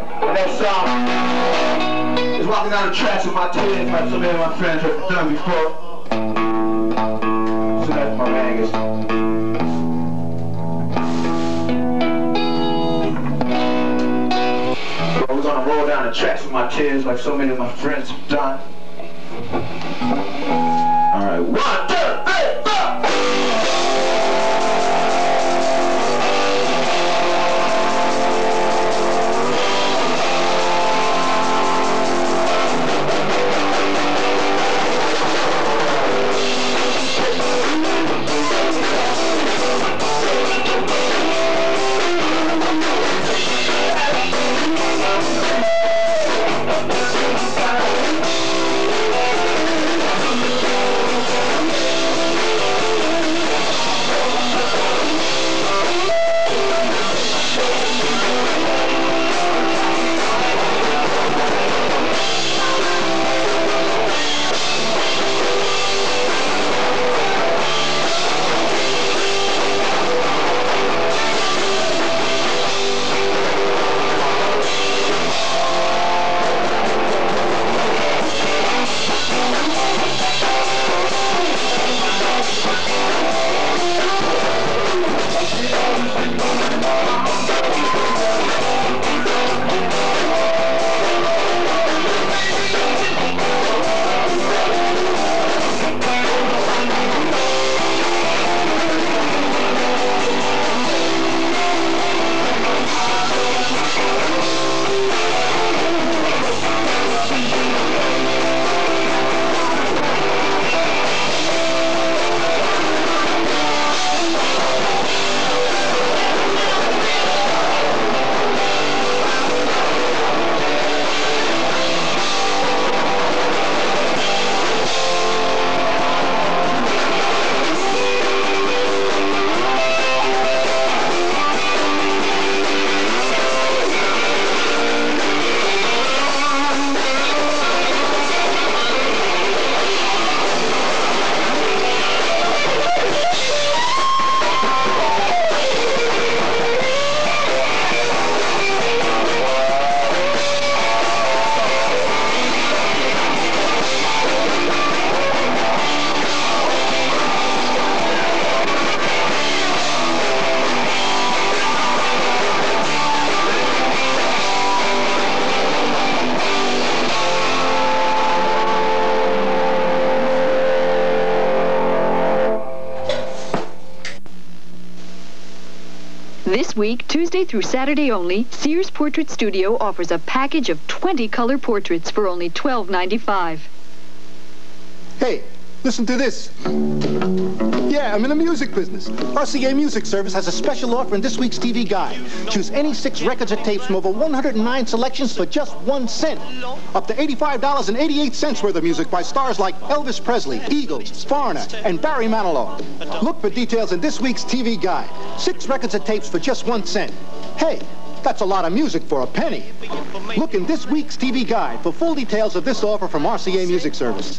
The next song is walking down the tracks with my twins, like so many of my friends have done before. So that's my Angus. We're gonna roll down the tracks with my tears like so many of my friends have done. Alright, one, This week, Tuesday through Saturday only, Sears Portrait Studio offers a package of 20 color portraits for only $12.95. Hey, listen to this. I'm in the music business. RCA Music Service has a special offer in this week's TV guide. Choose any six records or tapes from over 109 selections for just one cent. Up to $85.88 worth of music by stars like Elvis Presley, Eagles, Foreigner, and Barry Manilow. Look for details in this week's TV guide. Six records or tapes for just one cent. Hey, that's a lot of music for a penny. Look in this week's TV guide for full details of this offer from RCA Music Service.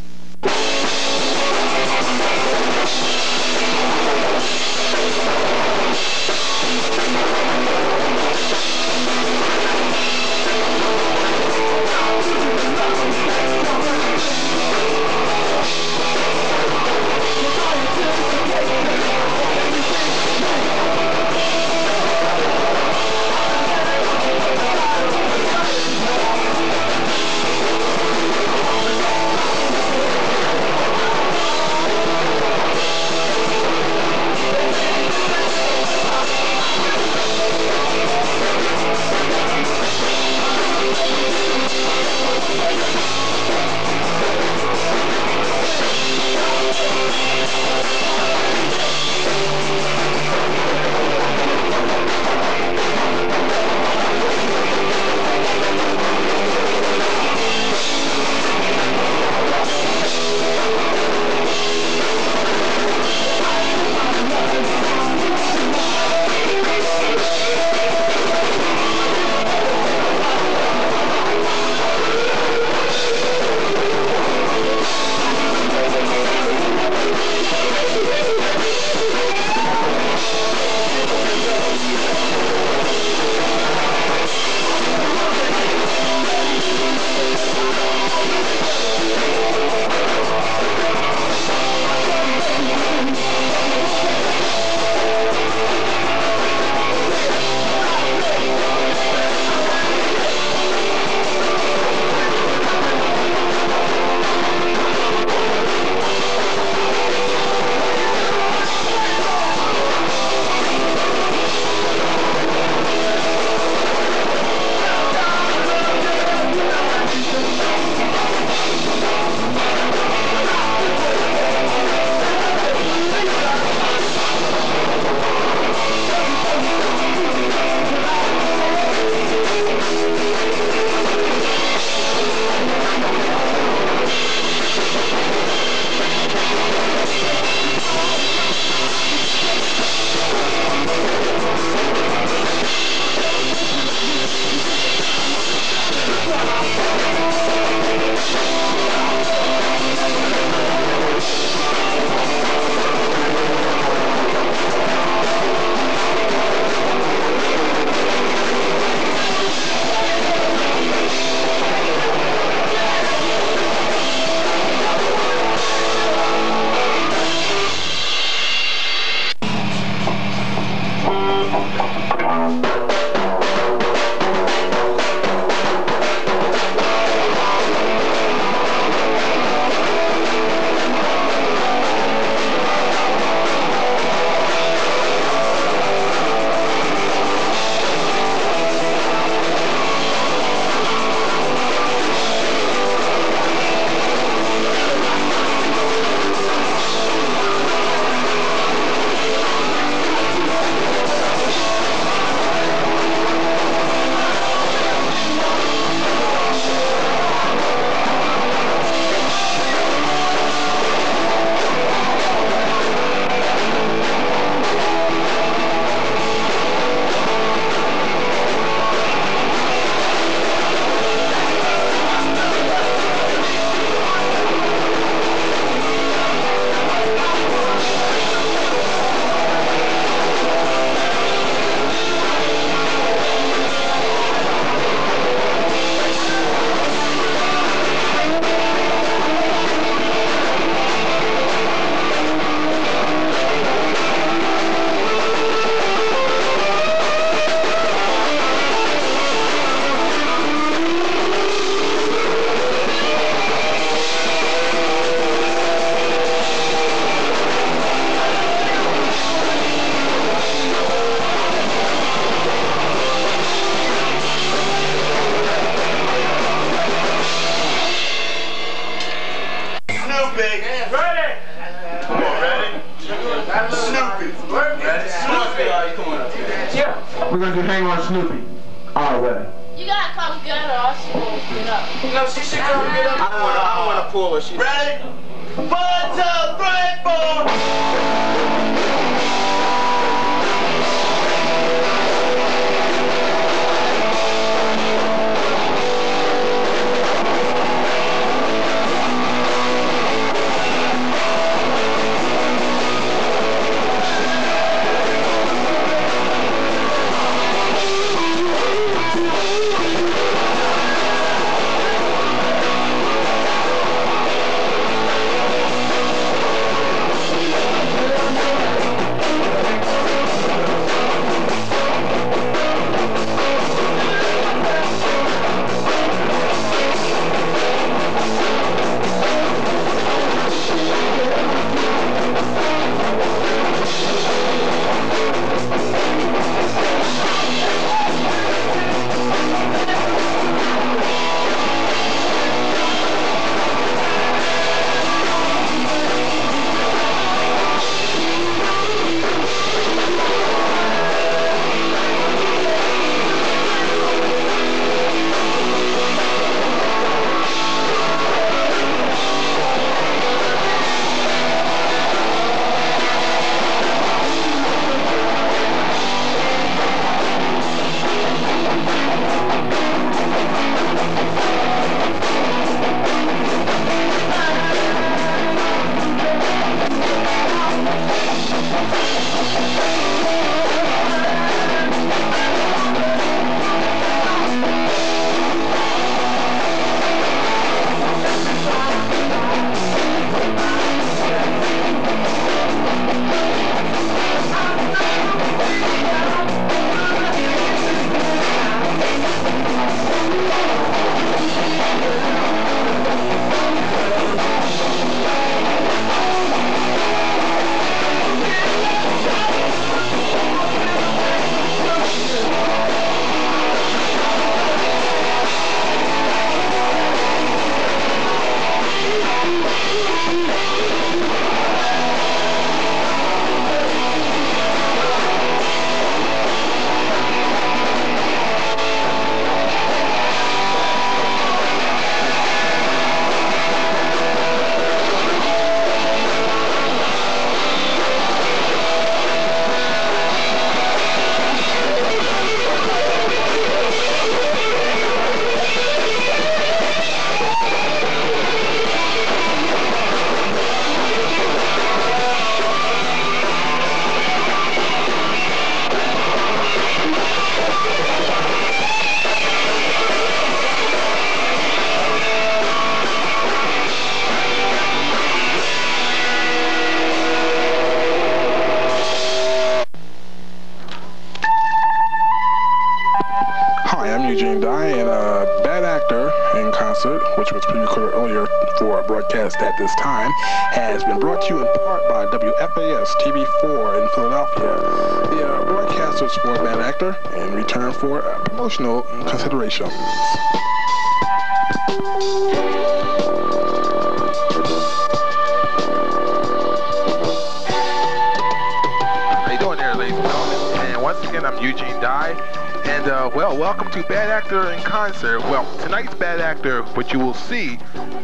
And, uh, well, welcome to Bad Actor in Concert. Well, tonight's Bad Actor, what you will see,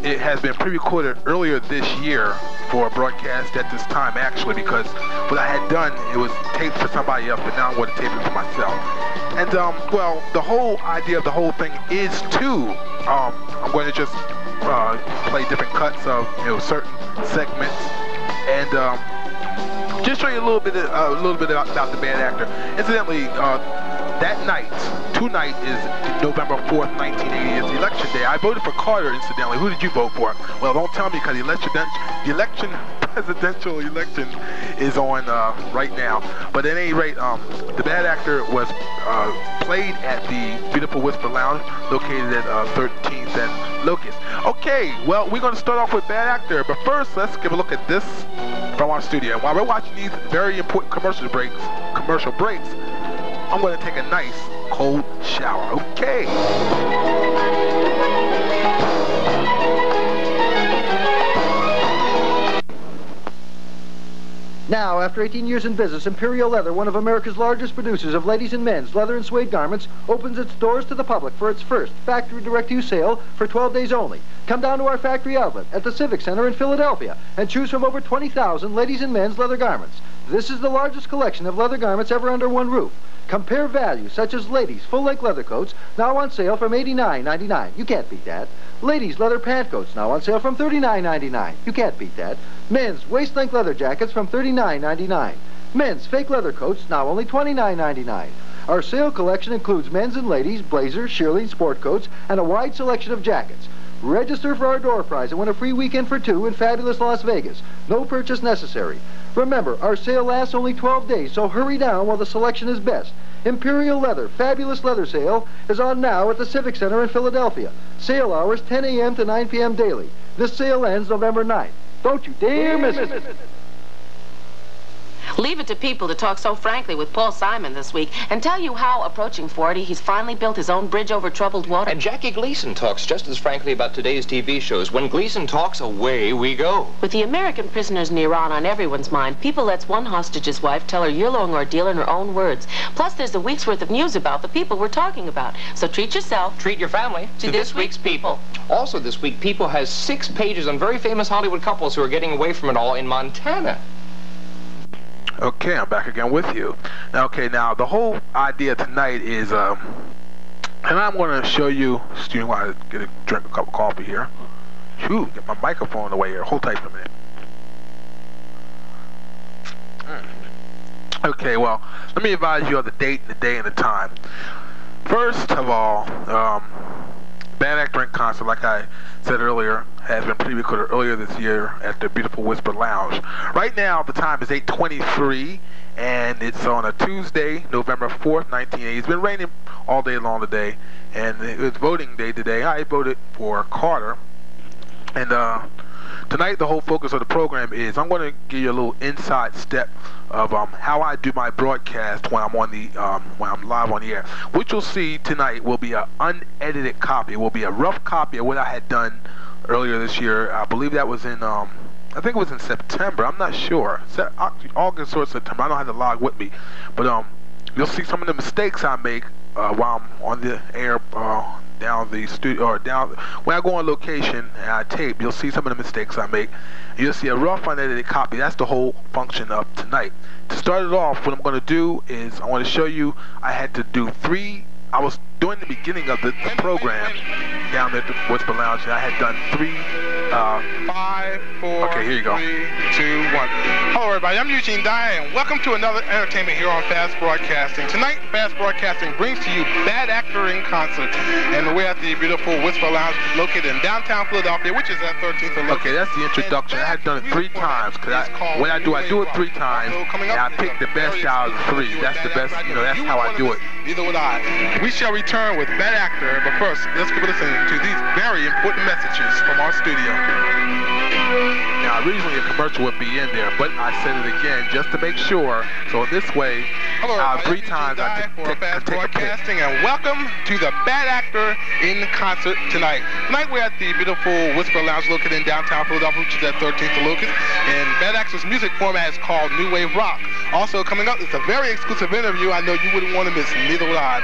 it has been pre-recorded earlier this year for a broadcast at this time, actually, because what I had done, it was taped for somebody else, but now I'm going to tape it for myself. And, um, well, the whole idea of the whole thing is to, um, I'm going to just uh, play different cuts of, you know, certain segments. And, um, just show you a little bit, uh, a little bit about, about the bad actor. Incidentally, uh, that night, tonight is November 4th, 1980. It's election day. I voted for Carter, incidentally. Who did you vote for? Well, don't tell me because the election, the election, presidential election is on uh, right now. But at any rate, um, the bad actor was uh, played at the Beautiful Whisper Lounge, located at uh, 13th and Locust. Okay, well, we're going to start off with bad actor, but first, let's give a look at this from our studio. While we're watching these very important commercial breaks, commercial breaks, I'm going to take a nice cold shower. Okay. Now, after 18 years in business, Imperial Leather, one of America's largest producers of ladies and men's leather and suede garments, opens its doors to the public for its first factory direct-to sale for 12 days only. Come down to our factory outlet at the Civic Center in Philadelphia and choose from over 20,000 ladies and men's leather garments. This is the largest collection of leather garments ever under one roof. Compare values such as ladies' full-length leather coats, now on sale from $89.99. You can't beat that. Ladies' leather pant coats, now on sale from $39.99. You can't beat that. Men's waist-length leather jackets from $39.99. Men's fake leather coats, now only $29.99. Our sale collection includes men's and ladies' blazers, shearling, sport coats, and a wide selection of jackets. Register for our door prize and win a free weekend for two in fabulous Las Vegas. No purchase necessary. Remember, our sale lasts only 12 days, so hurry down while the selection is best. Imperial Leather, fabulous leather sale, is on now at the Civic Center in Philadelphia. Sale hours 10 a.m. to 9 p.m. daily. This sale ends November 9th. Don't you dare miss it. Leave it to people to talk so frankly with Paul Simon this week and tell you how, approaching 40, he's finally built his own bridge over troubled water. And Jackie Gleason talks just as frankly about today's TV shows. When Gleason talks, away we go. With the American prisoners in Iran on everyone's mind, people lets one hostage's wife tell her year-long ordeal in her own words. Plus, there's a week's worth of news about the people we're talking about. So treat yourself. Treat your family to, this, week's people. Also this week, People has six pages on very famous Hollywood couples who are getting away from it all in Montana. Okay, I'm back again with you. Okay, now the whole idea tonight is, um, and I'm going to show you. Excuse me while I get a drink a cup of coffee here. Shoot, get my microphone away here. Hold tight for a minute. Mm. Okay, well, let me advise you of the date, and the day, and the time. First of all, um, Bad Actor Concert, like I said earlier, has been pre-recorded earlier this year at the beautiful Whisper Lounge. Right now, the time is 8:23, and it's on a Tuesday, November 4th, 1980. It's been raining all day long today, and it was voting day today. I voted for Carter, and uh, tonight the whole focus of the program is I'm going to give you a little inside step of um, how I do my broadcast when I'm on the um, when I'm live on the air. What you'll see tonight will be an unedited copy. It will be a rough copy of what I had done earlier this year. I believe that was in um, I think it was in September. I'm not sure. August or September. I don't have the log with me, but um, you'll see some of the mistakes I make uh, while I'm on the air. Uh, down the studio or down when I go on location and I tape, you'll see some of the mistakes I make. You'll see a rough unedited copy. That's the whole function of tonight. To start it off, what I'm going to do is I want to show you I had to do three I was doing the beginning of the, program down there at the Whisper Lounge, and I had done three, uh, five, four, okay, here you go. three, two, one. Hello, everybody. I'm Eugene Dye, and welcome to another entertainment here on Fast Broadcasting. Tonight, Fast Broadcasting brings to you Bad Actor in Concert, and we're at the beautiful Whisper Lounge located in downtown Philadelphia, which is at 13th and Okay, that's the introduction. I have done it three times, because when I do, I do it three times, and I pick the best out of three. That's the best, you know, that's how I do it. Neither would I. We shall return with Bad Actor, but first, let's listen to these very important messages from our studio. Thank you. Now, originally a commercial would be in there, but I said it again just to make sure. So in this way, Hello, uh, three times I for take, Fast take a pick. Broadcasting, and welcome to the Bad Actor in Concert tonight. Tonight we're at the beautiful Whisper Lounge located in downtown Philadelphia, which is at 13th and Locust. And Bad Actor's music format is called New Wave Rock. Also coming up, it's a very exclusive interview I know you wouldn't want to miss, neither would I.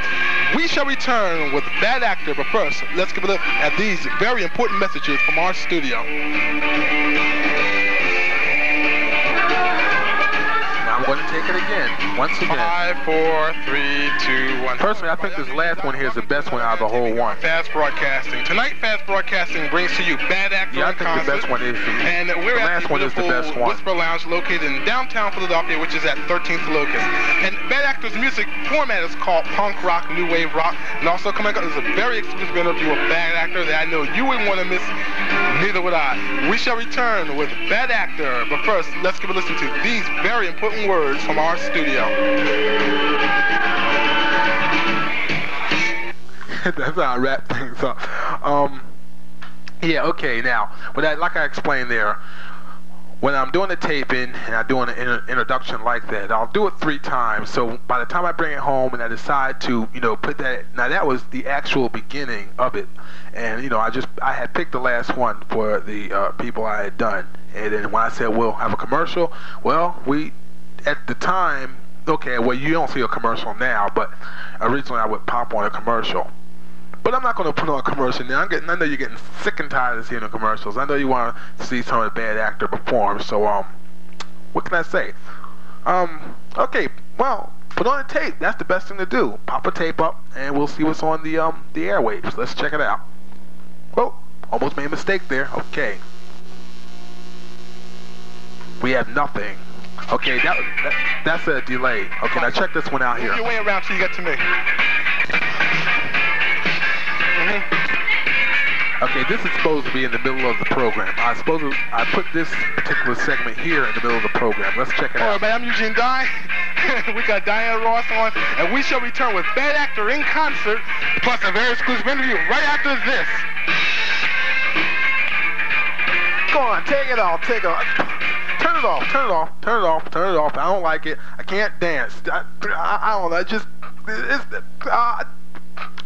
We shall return with Bad Actor, but first, let's give a look at these very important messages from our studio. Going to take it again, once again. Five, four, three, two, one. Personally, I think this last one here is the best one out of the whole one. Fast Broadcasting. Tonight, Fast Broadcasting brings to you Bad Actor Yeah, I think Concert. the best one is the, And we're the at last the one is the best one. Whisper Lounge located in downtown Philadelphia, which is at 13th Locust. And Bad Actor's music format is called punk rock, new wave rock. And also coming up is a very exclusive interview with Bad Actor that I know you wouldn't want to miss. Neither would I. We shall return with Bad Actor. But first, let's give a listen to these very important words from our studio. That's how I wrap things up. Um, yeah, okay. Now, when I, like I explained there, when I'm doing the taping and I'm doing an introduction like that, I'll do it three times. So by the time I bring it home and I decide to, you know, put that, now that was the actual beginning of it, and you know, I just I had picked the last one for the uh, people I had done, And then when I said we'll have a commercial, well, we at the time, okay, well you don't see a commercial now, but originally I would pop on a commercial. But I'm not going to put on a commercial now. I'm getting, I know you're getting sick and tired of seeing the commercials. I know you want to see some of the bad actor perform. So um, what can I say? Um, okay, well, put on a tape. That's the best thing to do. Pop a tape up, and we'll see what's on the um the airwaves. Let's check it out. Oh, almost made a mistake there. Okay. We have nothing. Okay, that, that that's a delay. Okay, now check this one out here. Your way around till you get to me. Okay, this is supposed to be in the middle of the program. I suppose I put this particular segment here in the middle of the program. Let's check it All out. All right, man, I'm Eugene Dye. we got Diana Ross on, and we shall return with Bad Actor in concert, plus a very exclusive interview right after this. Go on, take it off, take it off. Turn it off, turn it off, turn it off, turn it off. I don't like it. I can't dance. I, I, I don't know. Just, it's, uh,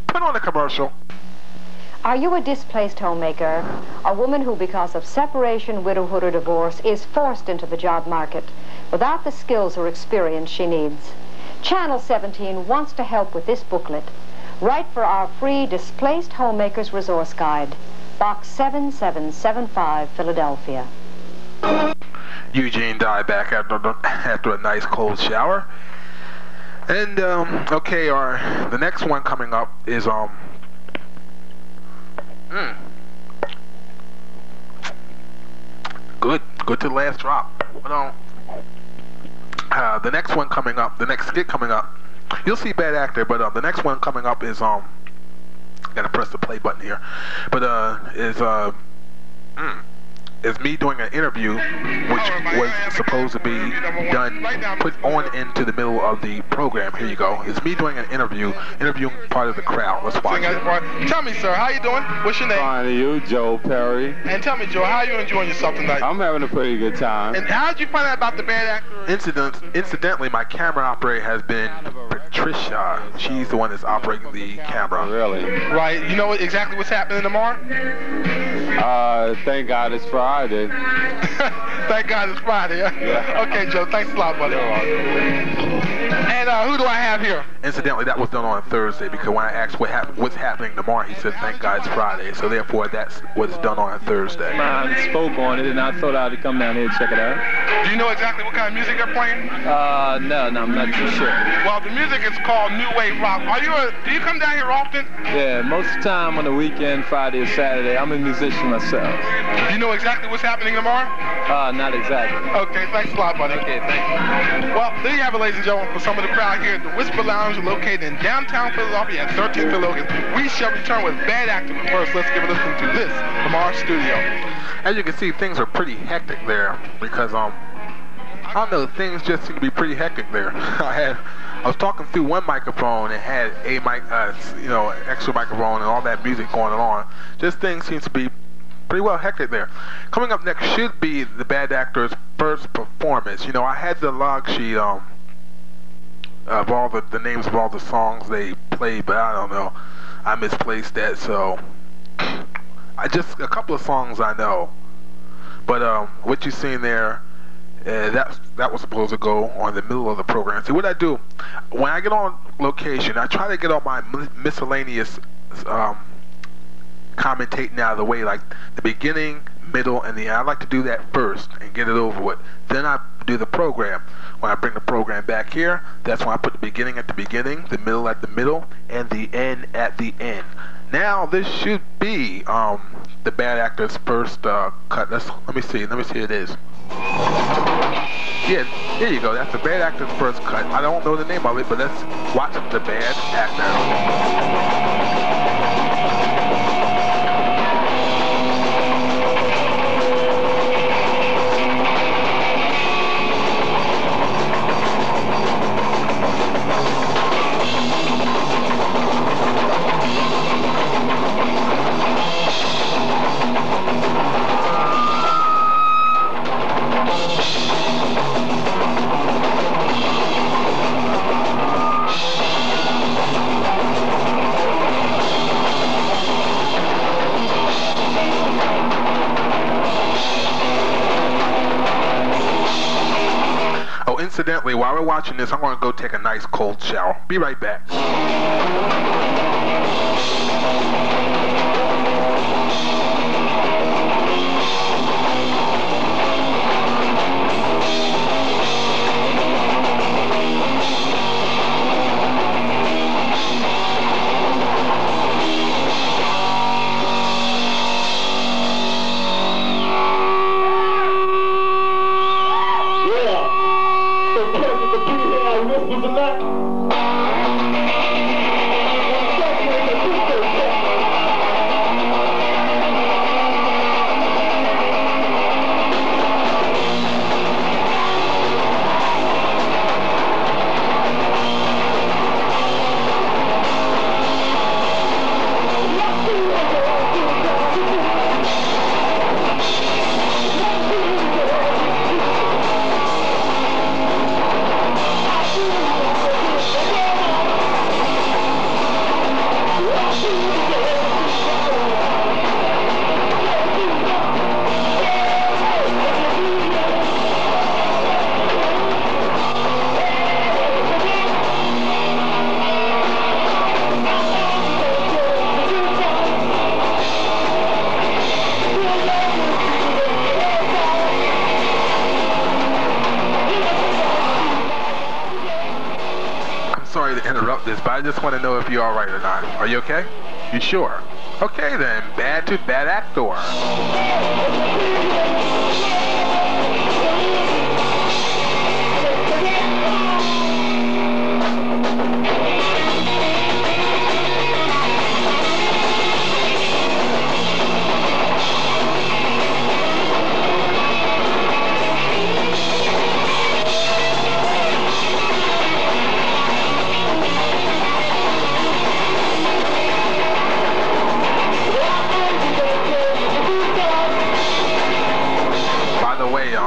put on a commercial. Are you a displaced homemaker? A woman who, because of separation, widowhood, or divorce, is forced into the job market without the skills or experience she needs? Channel 17 wants to help with this booklet. Write for our free Displaced Homemakers Resource Guide. Box 7775, Philadelphia. Eugene Dye back after after a nice cold shower. And um, okay, our the next one coming up is um. Mm, good, good to the last drop. But um, uh, the next one coming up, the next skit coming up, you'll see bad actor. But um, the next one coming up is um. Gotta press the play button here, but uh, is uh. Mm, is me doing an interview which was supposed to be done put on into the middle of the program here you go it's me doing an interview interviewing part of the crowd let's watch it Tell me, sir, how you doing? What's your name? Fine to you, Joe Perry. And tell me, Joe, how you enjoying yourself tonight? I'm having a pretty good time. And how did you find out about the bad actor? incident incidentally my camera operator has been Patricia she's the one that's operating the camera really Right, you know exactly what's happening tomorrow? Uh, thank God it's Friday. Thank God it's Friday. huh? Yeah. Okay, Joe, thanks a lot, buddy. And uh, who do I have here? Incidentally, that was done on Thursday because when I asked what hap- what's happening tomorrow, he said, "Thank God it's Friday." So therefore, that's what's done on Thursday. Man spoke on it, and I thought I'd come down here and check it out. Do you know exactly what kind of music they're playing? Uh, no, no, I'm not too sure. Well, the music is called New Wave Rock. Are you a, do you come down here often? Yeah, most of the time on the weekend, Friday or Saturday, I'm a musician myself. Do you know exactly what's happening tomorrow? Uh, not exactly. Okay, thanks a lot, buddy. Okay, thank you. Well, there you have it, ladies and gentlemen, for some of the crowd here at the Whisper Lounge located in downtown Philadelphia at 13th and Logan. We shall return with Bad Actor. But first, let's give a listen to this from our studio. As you can see, things are pretty hectic there because um, I don't know, things just seem to be pretty hectic there. I had, I was talking through one microphone and had a mic, uh, you know, extra microphone and all that music going on. Just things seems to be pretty well hectic there. Coming up next should be the bad actor's first performance. You know, I had the log sheet um of all the, the names of all the songs they played, but I don't know. I misplaced that, so I just a couple of songs I know. But um, what you seen there, uh, that that was supposed to go on the middle of the program. See what I do when I get on location, I try to get all my miscellaneous um, commentating out of the way, like the beginning, middle, and the end. I like to do that first and get it over with. Then I do the program. When I bring the program back here, that's when I put the beginning at the beginning, the middle at the middle, and the end at the end. Now this should be um, the bad actor's first uh, cut. Let's let me see. Let me see. It is. Yeah, here you go. That's the bad actor's first cut. I don't know the name of it, but let's watch the bad actor. Incidentally, while we're watching this, I'm going to go take a nice cold shower. Be right back. I'm just want to know if you're all right or not. Are you okay? You sure?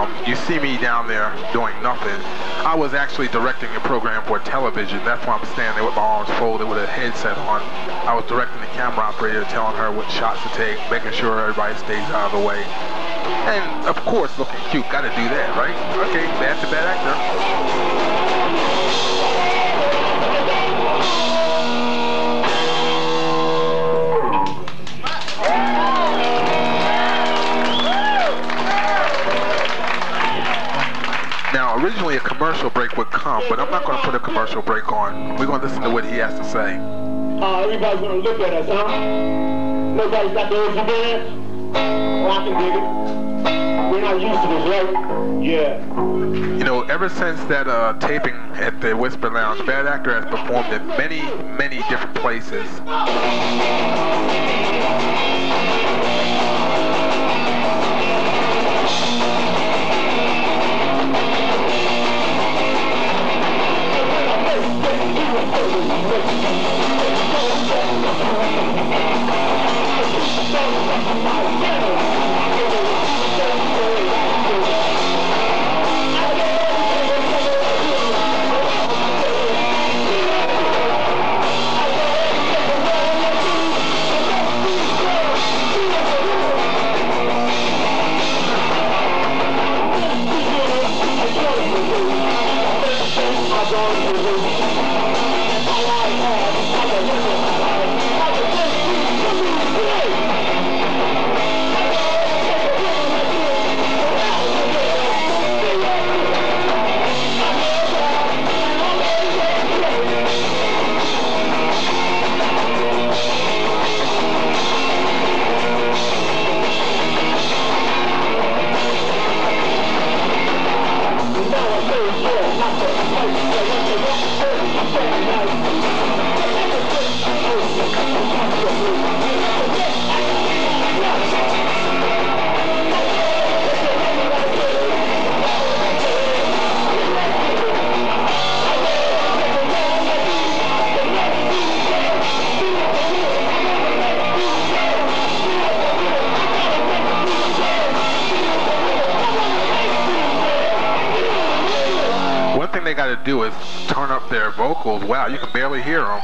Um, you see me down there doing nothing. I was actually directing a program for television. That's why I'm standing there with my arms folded with a headset on. I was directing the camera operator, telling her what shots to take, making sure everybody stays out of the way. And of course, looking cute. Gotta do that, right? Okay, bad to bad actor. Originally a commercial break would come, but I'm not going to put a commercial break on. We're going to listen to what he has to say. Uh, everybody's gonna look at us, huh? Nobody's got urge to dance? Oh, I can dig it. We're not used to this, right? Yeah. You know, ever since that uh, taping at the Whisper Lounge, Bad Actor has performed in many, many different places. One Wow, you can barely hear them.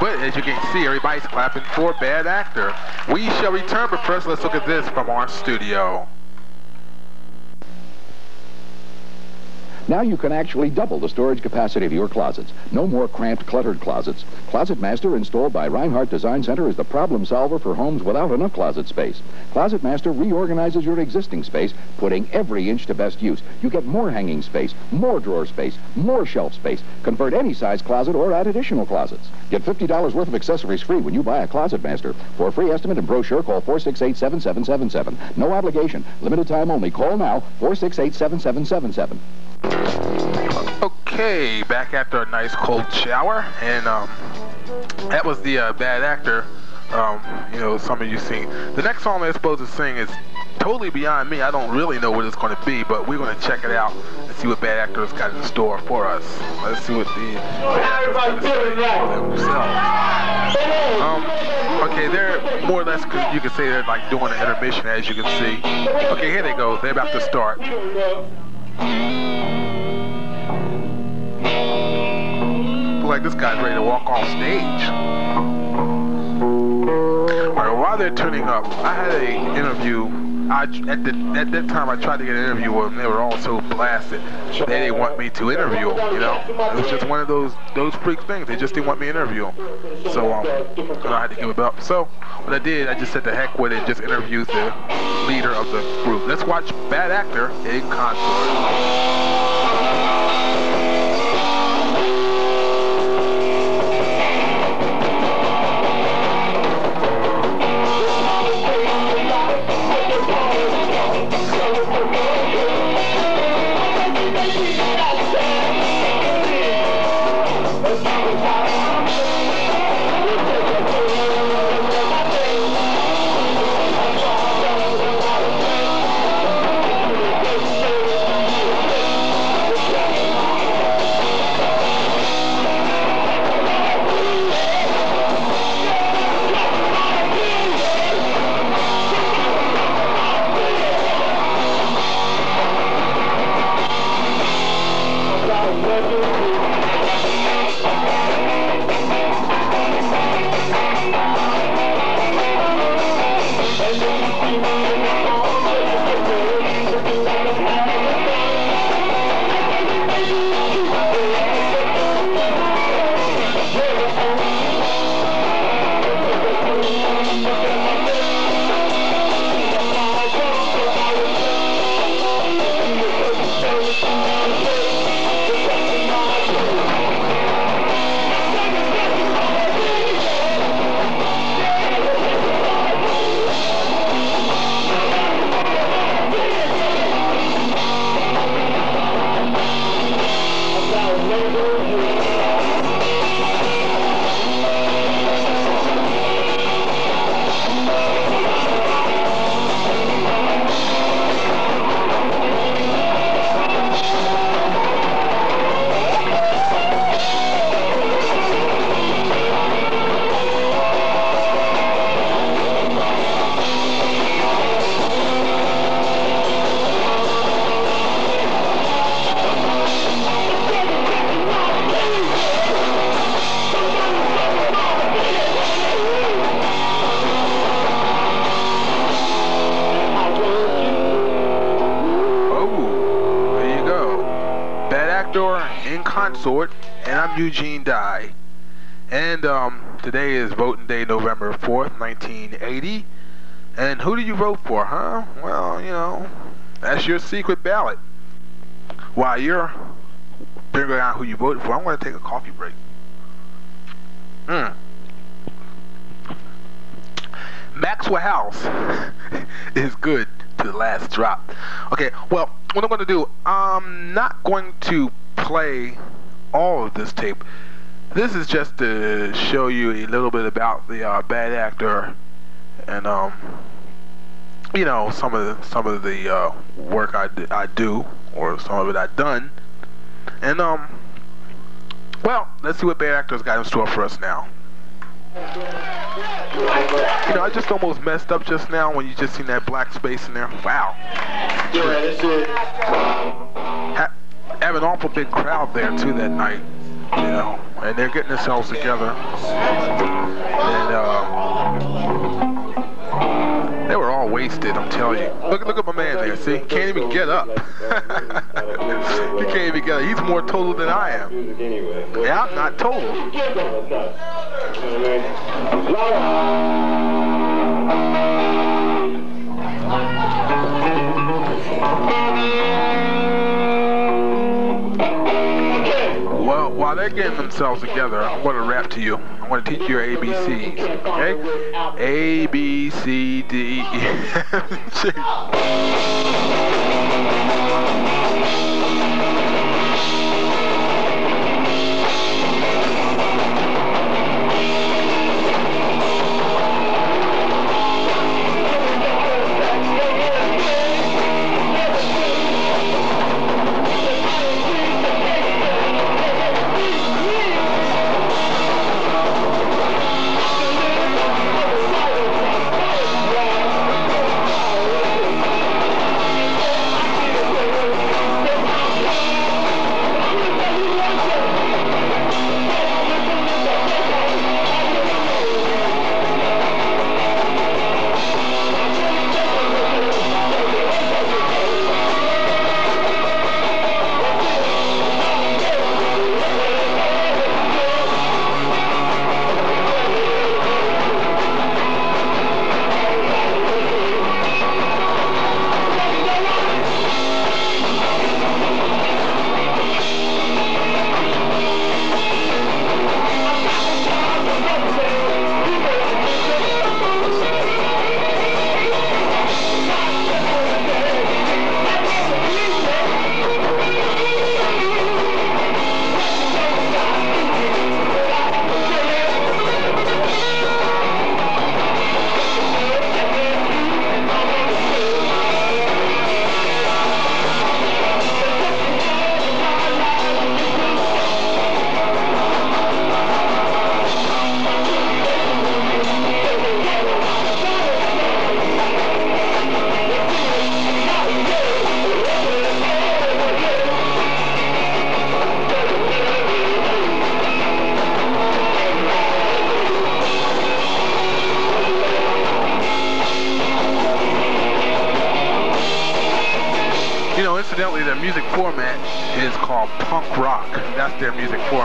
But as you can see, everybody's clapping for Bad Actor. We shall return, but first let's look at this from our studio. Now you can actually double the storage capacity of your closets. No more cramped, cluttered closets. Closet Master, installed by Reinhardt Design Center, is the problem solver for homes without enough closet space. Closet Master reorganizes your existing space, putting every inch to best use. You get more hanging space, more drawer space, more shelf space. Convert any size closet or add additional closets. Get $50 worth of accessories free when you buy a Closet Master. For a free estimate and brochure, call 468-7777. No obligation. Limited time only. Call now, 468-7777. Okay, back after a nice cold shower, and um, that was the uh, bad actor. Um, you know, some of you sing. The next song they're supposed to sing is totally beyond me. I don't really know what it's going to be, but we're going to check it out and see what bad actors got in store for us. Let's see what the bad actors got. Um, okay, they're more or less, you can say they're like doing an intermission, as you can see. Okay, here they go. They're about to start. Like this guy's ready to walk off stage. All right, while they're turning up, I had an interview. I, at, the, at that time, I tried to get an interview with them. They were all so blasted. They didn't want me to interview them, you know? It was just one of those those freak things. They just didn't want me to interview them. So um, I had to give it up. So what I did, I just said the heck with it, just interviewed the leader of the group. Let's watch Bad Actor in concert. And um, today is voting day, November 4th, 1980. And who do you vote for, huh? Well, you know, that's your secret ballot. While you're figuring out who you voted for, I'm going to take a coffee break. Hmm. Maxwell House is good to the last drop. Okay, well, what I'm going to do, I'm not going to play all of this tape. This is just to show you a little bit about the uh, bad actor and um, you know some of the, some of the uh, work I, d- I do or some of it I've done. And um, well, let's see what bad actors got in store for us now. You know, I just almost messed up just now when you just seen that black space in there. Wow. Yeah, that's it. Ha- have an awful big crowd there too that night. You know, and they're getting themselves together. And uh, they were all wasted, I'm telling you. Look, look at my man there, see? Can't even get up. he can't even get up. He's more total than I am. Yeah, I'm not total. While they're getting themselves together, I'm going to rap to you. I'm going to teach you your ABCs. Okay? A, B, C, D, E, F, G. rock. That's their music format.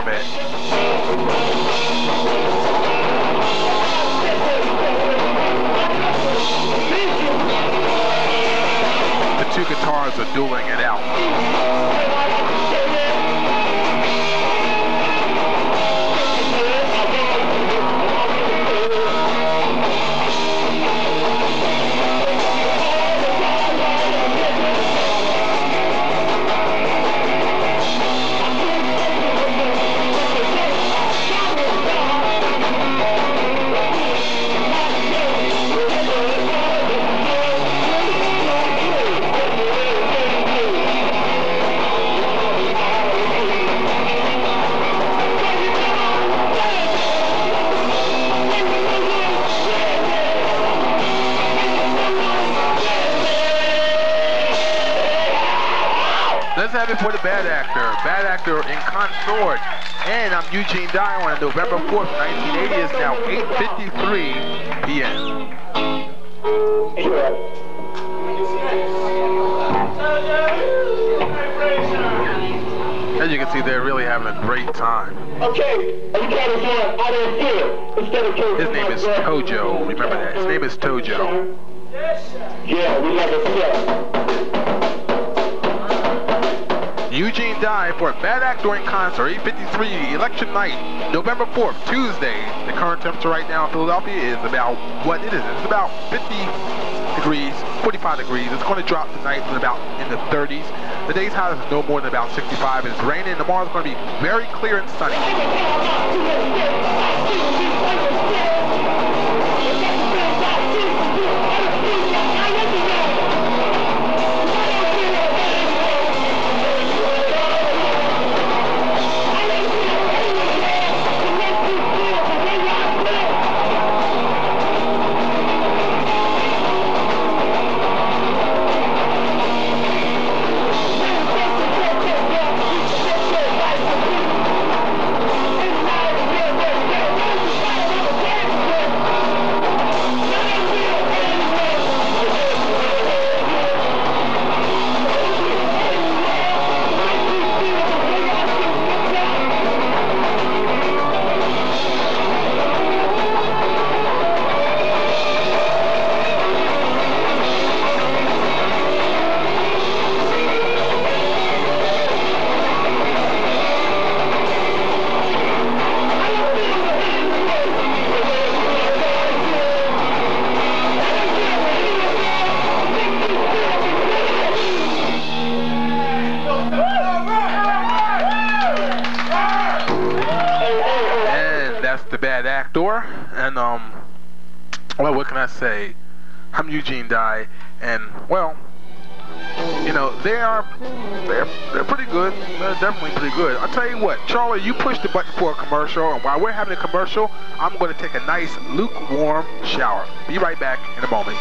Eugene Dye on November 4th, 1980. It's now 8.53 p.m. As you can see, they're really having a great time. Okay, and you gotta say, I don't fear. Instead of killing His name is Tojo. Remember that. His name is Tojo. Yeah, we never fear. Eugene Dye for a Bad Act during Concert, 853 election night, November 4th, Tuesday. The current temperature right now in Philadelphia is about what it is. It's about 50 degrees, 45 degrees. It's going to drop tonight to about in the 30s. The day's high is no more than about 65. It's raining. Tomorrow's going to be very clear and sunny. Bad actor, and um, well, what can I say? I'm Eugene Dye, and well, you know they are they're they're pretty good. They're definitely pretty good. I'll tell you what, Charlie, you push the button for a commercial, and while we're having a commercial, I'm going to take a nice lukewarm shower. Be right back in a moment.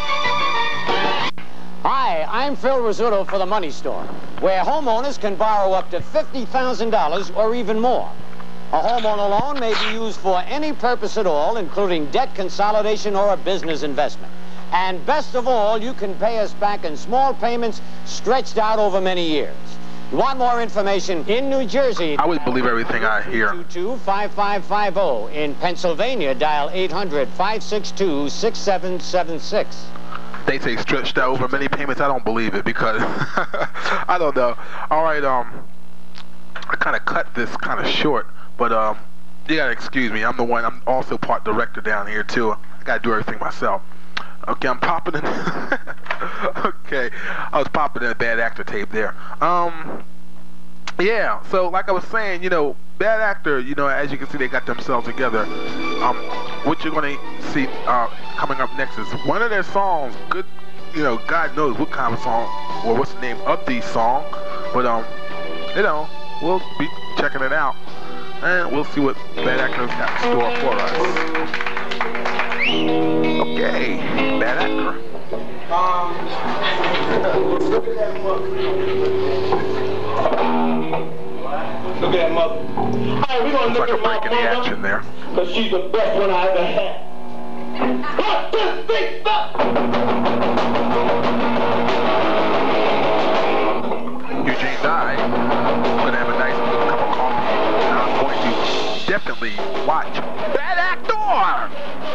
Hi, I'm Phil Rizzuto for the Money Store, where homeowners can borrow up to $50,000 or even more. A homeowner loan may be used for any purpose at all, including debt consolidation or a business investment. And best of all, you can pay us back in small payments stretched out over many years. You want more information in New Jersey? I would believe everything I hear. 222-5550. In Pennsylvania, dial 800-562-6776. They say stretched out over many payments. I don't believe it because I don't know. All right, um, I kind of cut this kind of short, but um, you gotta excuse me. I'm the one. I'm also part director down here too. I gotta do everything myself. Okay, I'm popping in. okay, I was popping in a bad actor tape there. Um, yeah. So like I was saying, you know, bad actor. You know, as you can see, they got themselves together. Um, what you're gonna see uh, coming up next is one of their songs. Good, you know, God knows what kind of song or what's the name of the song, but um, you know, we'll be checking it out, and we'll see what bad actors got in store for us. Okay, bad actor. Um, look at that mother. Look at that mother. All right, we're gonna look at my Breaking the action there. because she's the best one I ever had. One, two, three, four. Eugene Dye. Definitely watch Bad Actor.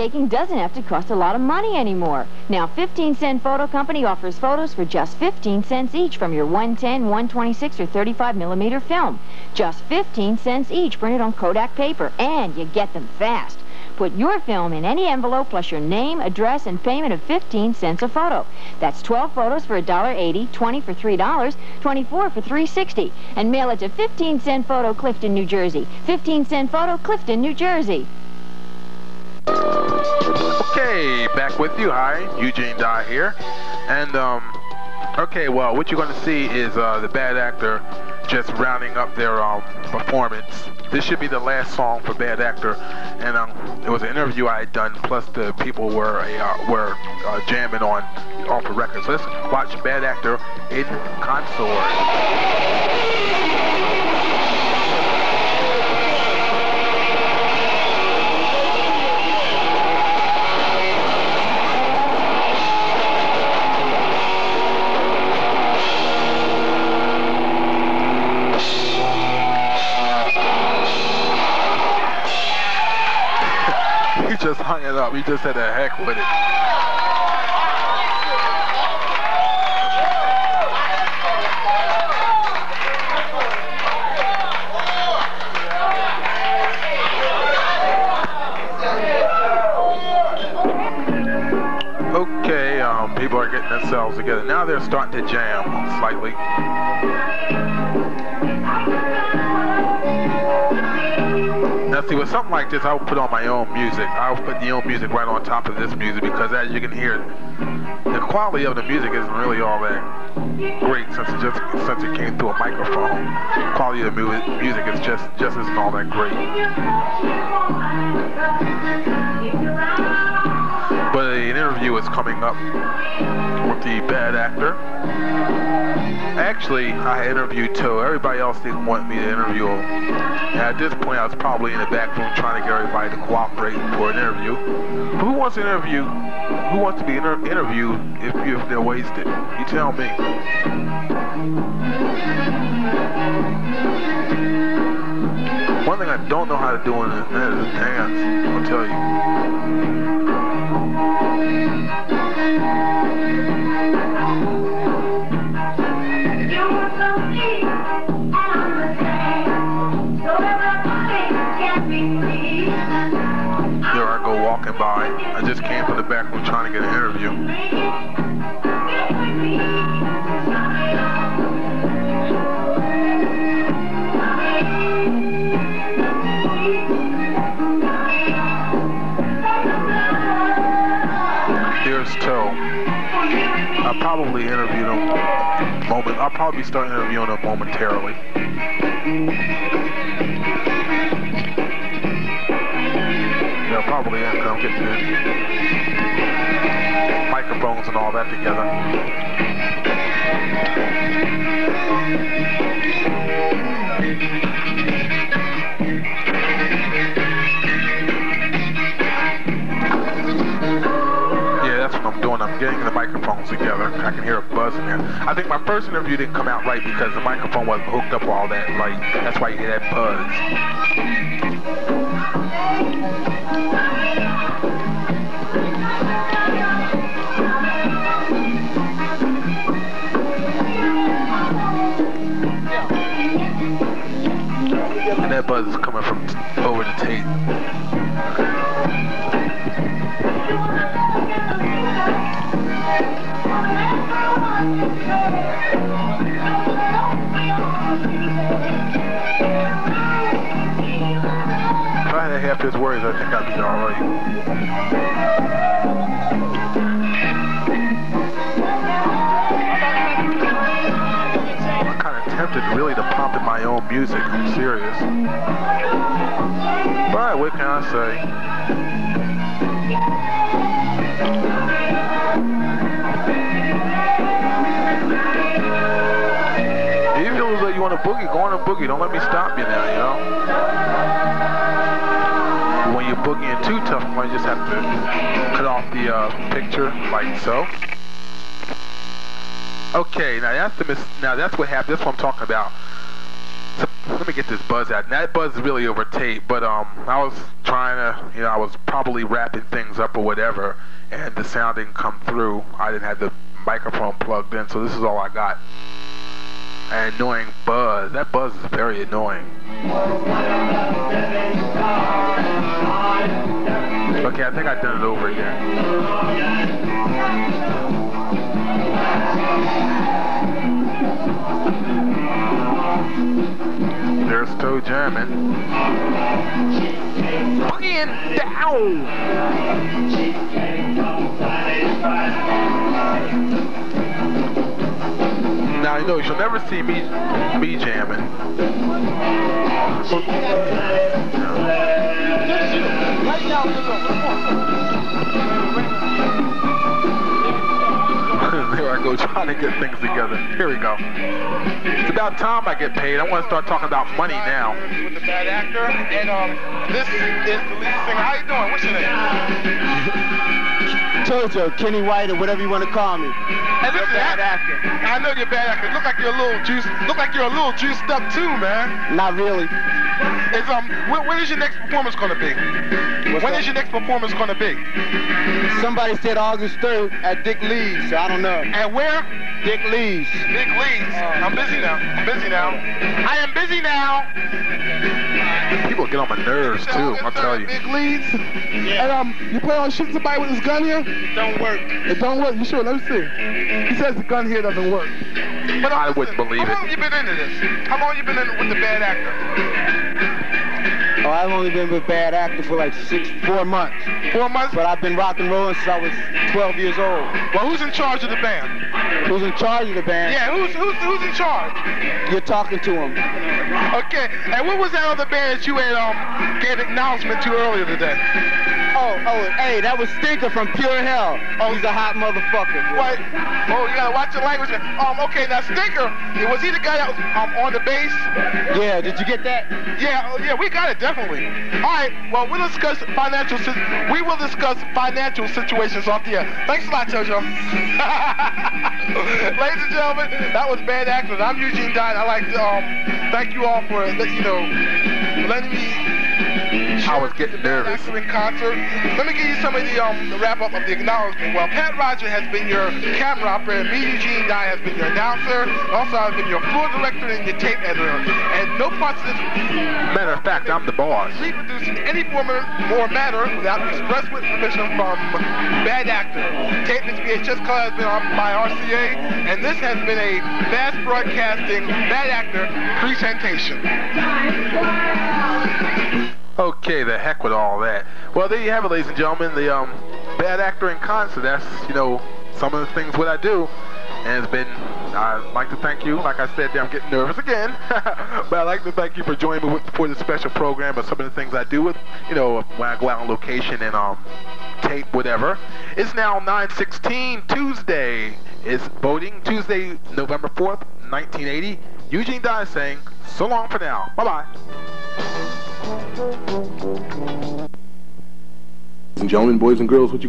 Taking doesn't have to cost a lot of money anymore. Now, 15 Cent Photo Company offers photos for just 15 cents each from your 110, 126, or 35 millimeter film. Just 15 cents each printed on Kodak paper, and you get them fast. Put your film in any envelope plus your name, address, and payment of 15 cents a photo. That's 12 photos for $1.80, 20 for $3, 24 for $3.60. And mail it to 15 Cent Photo, Clifton, New Jersey. 15 Cent Photo, Clifton, New Jersey. Okay, back with you. Hi, Eugene Dye here. And, um, okay, well, what you're going to see is uh, the bad actor just rounding up their um, performance. This should be the last song for Bad Actor, and um, it was an interview I had done. Plus, the people were uh, were uh, jamming on off the record. So let's watch Bad Actor in concert. Up. He just said the heck with it. See, with something like this, I would put on my own music. I would put the own music right on top of this music because as you can hear, the quality of the music isn't really all that great since it just since it came through a microphone. Quality of the mu music is just just isn't all that great. Is coming up with the bad actor. Actually, I interviewed two. Everybody else didn't want me to interview him. And at this point, I was probably in the back room trying to get everybody to cooperate for an interview. Who wants to interview? Who wants to be inter interviewed if, if they're wasted? You tell me. One thing I don't know how to do in is dance. I'll tell There I go walking by. I just came from the back room trying to get an interview. Toe. I'll probably interviewed him moment. I'll probably start interviewing him momentarily. Yeah, probably after I'm getting the microphones and all that together. Getting the microphones together. I can hear a buzz in there. I think my first interview didn't come out right because the microphone wasn't hooked up all that right. That's why you hear that buzz. And that buzz is coming from I'm kind of tempted really to pop in my own music. I'm serious. But what can I say? Even like you want to boogie, go on a boogie. Don't let me stop you now, you know? You're boogieing too tough, you might just have to cut off the uh, picture like so. Okay, now that's the mis now that's what happened. That's what I'm talking about. let me get this buzz out. And that buzz is really over tape, but um, I was trying to, you know, I was probably wrapping things up or whatever, and the sound didn't come through. I didn't have the microphone plugged in, so this is all I got. An annoying buzz. That buzz is very annoying. Okay, I think I've done it over again. There's Toe jamming. Boogieing down! Now you know you'll never see me me jamming. there I go trying to get things together. Here we go. It's about time I get paid. I want to start talking about money now. With the bad actor, and um, this is the lead singer. How you doing? What's your name? Kenny White, or whatever you want to call me. You're a bad actor. I know you're a bad actor. Look like you're a little juice. Look like you're a little juiced up too, man. Not really. It's um, when, when is your next performance gonna be? What's when is your next performance gonna be? Somebody said August 3rd at Dick Lee's, so I don't know. And where? Dick Lee's. Dick Lee's. I'm busy now. I'm busy now. I am busy now. People get on my nerves too. I'll tell you. Big leads. And um, you plan on shooting somebody with his gun here? It Don't work. It don't work. You sure? Let me see. He says the gun here doesn't work. But I wouldn't believe How it. long you been into this? How long you been in with the bad actor? Oh, I've only been with Bad Actor for like six, four months. Four months? But I've been rock and rolling since I was 12 years old. Well, who's in charge of the band? Who's in charge of the band? Yeah, who's who's who's in charge? You're talking to him. Okay. And what was that other band that you had um gave acknowledgement to earlier today? Oh, oh, hey, that was Stinker from Pure Hell. Oh, he's a hot motherfucker. What? Oh, you gotta watch your language. Um, okay, now Stinker, was he the guy that was um on the bass? Yeah, did you get that? Yeah, oh, yeah, we got it definitely. All right, well, we'll discuss financial. Si- we will discuss financial situations off the air. Thanks a lot, JoJo. Ladies and gentlemen, that was Bad Actors. I'm Eugene Dye. I'd like to um, thank you all for you know letting me. I was getting nervous. Actor in concert. Let me give you some of the um the wrap up of the acknowledgement. Well, Pat Roger has been your camera operator. Me, Eugene Dye, has been your announcer. Also, I've been your floor director and your tape editor. And no parts of this Matter of fact, I'm the boss. reproduced in any form or or matter without express written permission from Bad Actor. Tape this VHS color has been on by RCA, and this has been a Fast Broadcasting Bad Actor presentation. Okay, the heck with all that. Well, there you have it, ladies and gentlemen. The um, bad actor in concert. That's you know some of the things what I do, and it's been. I'd like to thank you. Like I said, I'm getting nervous again, but I'd like to thank you for joining me with, for this special program and some of the things I do with you know when I go out on location and um tape whatever. It's now 9:16 Tuesday. It's voting Tuesday, November 4th, 1980. Eugene Dye saying so long for now. Bye bye. And gentlemen, boys and girls, what you